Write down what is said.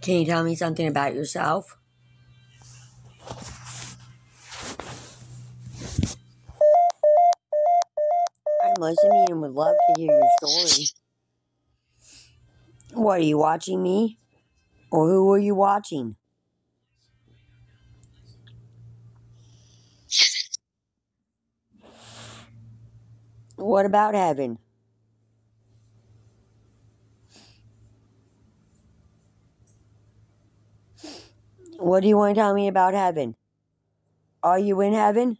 Can you tell me something about yourself? I'm listening and would love to hear your story. What, are you watching me? Or who are you watching? What about heaven? What do you want to tell me about heaven? Are you in heaven?